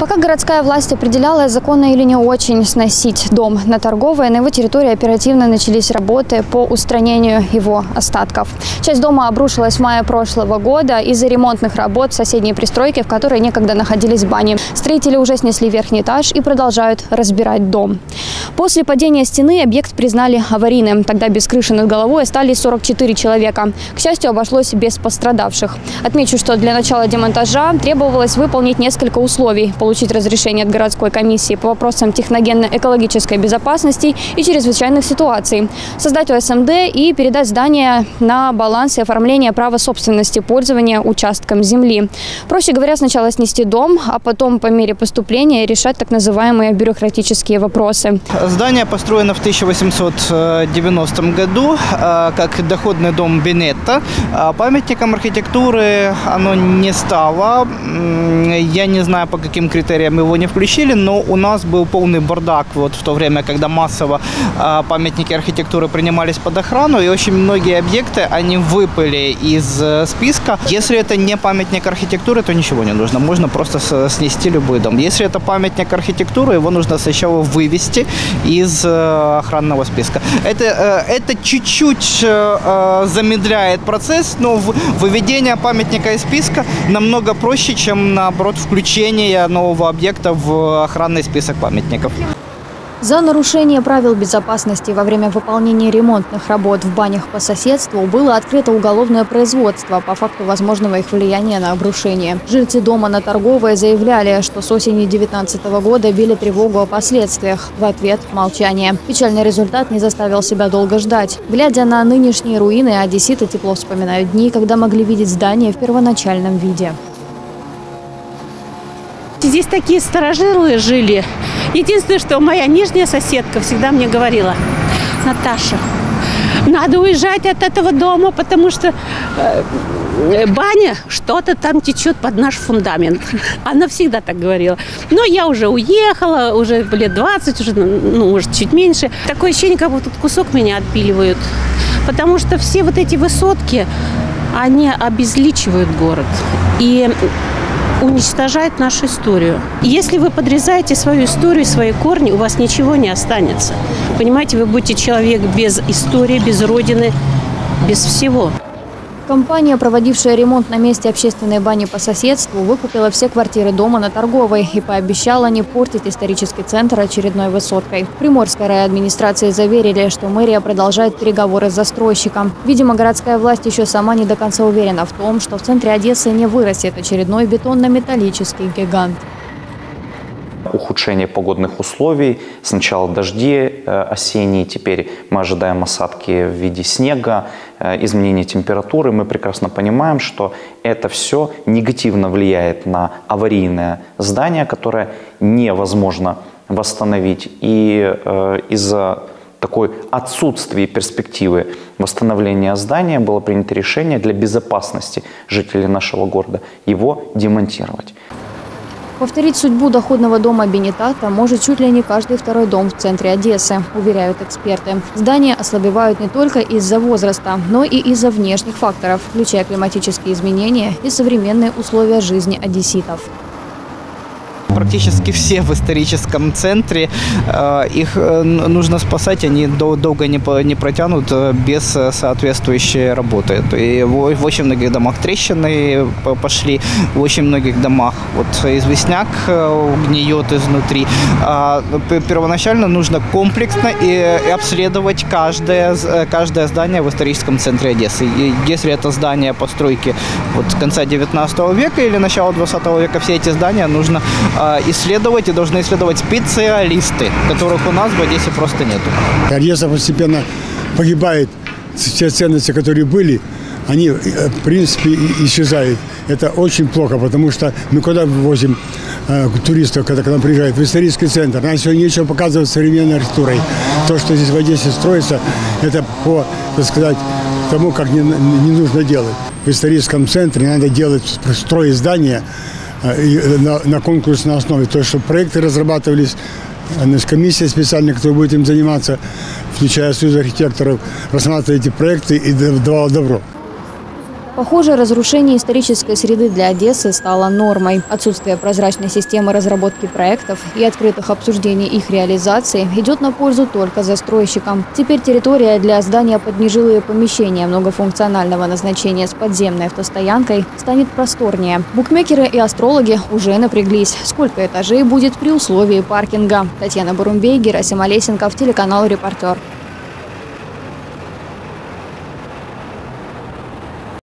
Пока городская власть определяла, законно или не очень сносить дом на Торговой, на его территории оперативно начались работы по устранению его остатков. Часть дома обрушилась в мае прошлого года из-за ремонтных работ в соседней пристройке, в которой некогда находились бани. Строители уже снесли верхний этаж и продолжают разбирать дом. После падения стены объект признали аварийным. Тогда без крыши над головой остались 44 человека. К счастью, обошлось без пострадавших. Отмечу, что для начала демонтажа требовалось выполнить несколько условий. Получить разрешение от городской комиссии по вопросам техногенно-экологической безопасности и чрезвычайных ситуаций. Создать ОСМД и передать здание на баланс и оформление права собственности пользования участком земли. Проще говоря, сначала снести дом, а потом по мере поступления решать так называемые бюрократические вопросы. Здание построено в 1890 году э, как доходный дом Бенетта. А Памятником архитектуры оно не стало. Я не знаю, по каким критериям его не включили, но у нас был полный бардак вот в то время, когда массово э, памятники архитектуры принимались под охрану, и очень многие объекты, они выпали из э, списка. Если это не памятник архитектуры, то ничего не нужно. Можно просто с- снести любой дом. Если это памятник архитектуры, его нужно сначала вывести из э, охранного списка. Это, э, это чуть-чуть э, э, замедляет процесс, но в- выведение памятника из списка намного проще, чем наоборот включение нового объекта в охранный список памятников. За нарушение правил безопасности во время выполнения ремонтных работ в банях по соседству было открыто уголовное производство по факту возможного их влияния на обрушение. Жильцы дома на Торговой заявляли, что с осени 2019 года били тревогу о последствиях. В ответ – молчание. Печальный результат не заставил себя долго ждать. Глядя на нынешние руины, одесситы тепло вспоминают дни, когда могли видеть здание в первоначальном виде. Здесь такие старожилы жили. Единственное, что моя нижняя соседка всегда мне говорила, Наташа, надо уезжать от этого дома, потому что э, э, баня, что-то там течет под наш фундамент. Она всегда так говорила. Но я уже уехала, уже лет 20, уже, ну, может, чуть меньше. Такое ощущение, как будто кусок меня отпиливают. Потому что все вот эти высотки, они обезличивают город. И уничтожает нашу историю. Если вы подрезаете свою историю, свои корни, у вас ничего не останется. Понимаете, вы будете человек без истории, без родины, без всего. Компания, проводившая ремонт на месте общественной бани по соседству, выкупила все квартиры дома на Торговой и пообещала не портить исторический центр очередной высоткой. В Приморской райадминистрации заверили, что мэрия продолжает переговоры с застройщиком. Видимо, городская власть еще сама не до конца уверена в том, что в центре Одессы не вырастет очередной бетонно-металлический гигант. Ухудшение погодных условий. Сначала дожди э, осенние, теперь мы ожидаем осадки в виде снега, э, изменение температуры. Мы прекрасно понимаем, что это все негативно влияет на аварийное здание, которое невозможно восстановить. И э, из-за такой отсутствия перспективы восстановления здания было принято решение для безопасности жителей нашего города его демонтировать. Повторить судьбу доходного дома Бенетата может чуть ли не каждый второй дом в центре Одессы, уверяют эксперты. Здания ослабевают не только из-за возраста, но и из-за внешних факторов, включая климатические изменения и современные условия жизни одесситов. Практически все в историческом центре. Э, Их э, нужно спасать, они дол- долго не, протянут э, без соответствующей работы. И в очень многих домах трещины по- пошли, в очень многих домах вот известняк гниет изнутри. А, Первоначально нужно комплексно и обследовать каждое, каждое здание в историческом центре Одессы. И если это здание постройки вот конца 19 века или начала 20 века, все эти здания нужно а, исследовать и должны исследовать специалисты, которых у нас в Одессе просто нету. Одесса постепенно погибает. Все ценности, которые были, они, э, в принципе, исчезают. Это очень плохо, потому что мы куда возим э, туристов, когда к нам приезжают? В исторический центр. Нам сегодня нечего показывать современной архитектурой. То, что здесь в Одессе строится, это по, так сказать, тому, как не, не нужно делать. В историческом центре надо делать, строить здания на, на конкурсной основе. То, есть, чтобы проекты разрабатывались Значит, комиссия специальная, которая будет им заниматься, включая Союз архитекторов, рассматривать эти проекты и давала добро. Похоже, разрушение исторической среды для Одессы стало нормой. Отсутствие прозрачной системы разработки проектов и открытых обсуждений их реализации идет на пользу только застройщикам. Теперь территория для здания под нежилые помещения многофункционального назначения с подземной автостоянкой станет просторнее. Букмекеры и астрологи уже напряглись. Сколько этажей будет при условии паркинга? Татьяна Бурумбей, Герасим Олесенков, телеканал «Репортер».